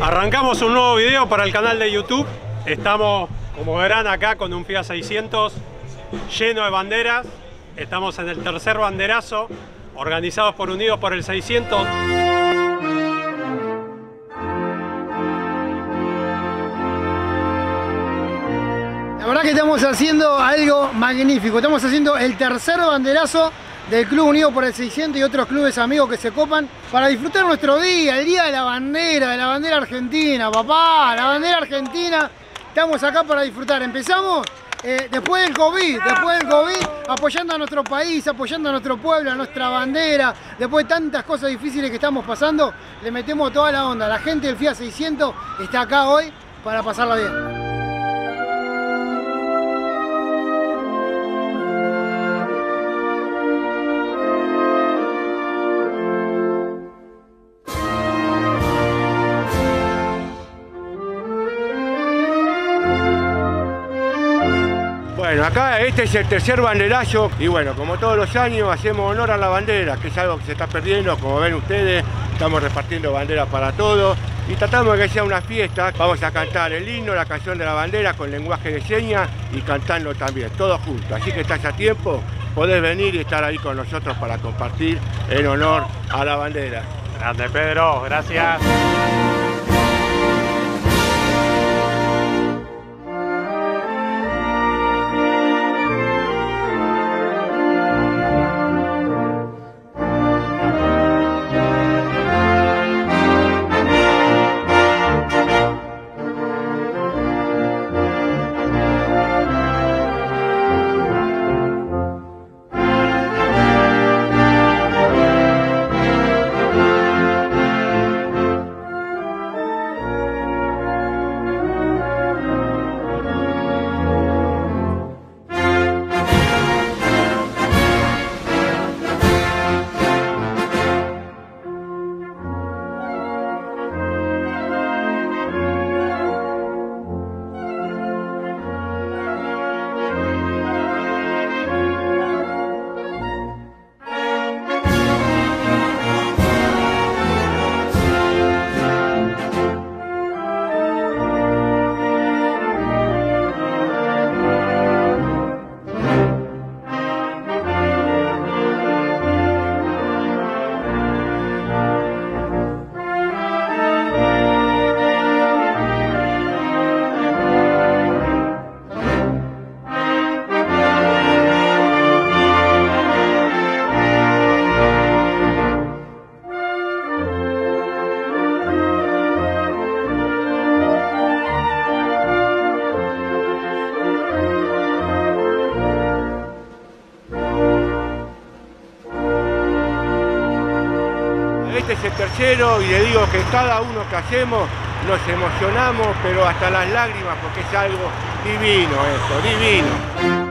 Arrancamos un nuevo video para el canal de YouTube. Estamos, como verán acá, con un Fiat 600 lleno de banderas. Estamos en el tercer banderazo, organizados por Unidos por el 600. La verdad que estamos haciendo algo magnífico. Estamos haciendo el tercer banderazo del Club Unido por el 600 y otros clubes amigos que se copan para disfrutar nuestro día, el día de la bandera, de la bandera argentina, papá, la bandera argentina. Estamos acá para disfrutar. Empezamos eh, después del COVID, después del COVID, apoyando a nuestro país, apoyando a nuestro pueblo, a nuestra bandera. Después de tantas cosas difíciles que estamos pasando, le metemos toda la onda. La gente del FIA 600 está acá hoy para pasarla bien. Bueno, acá este es el tercer banderazo y bueno, como todos los años hacemos honor a la bandera, que es algo que se está perdiendo, como ven ustedes, estamos repartiendo banderas para todos y tratamos de que sea una fiesta. Vamos a cantar el himno, la canción de la bandera con lenguaje de señas y cantando también, todos juntos. Así que estás a tiempo, podés venir y estar ahí con nosotros para compartir en honor a la bandera. Grande Pedro, gracias. Tercero y le digo que cada uno que hacemos nos emocionamos, pero hasta las lágrimas, porque es algo divino esto, divino.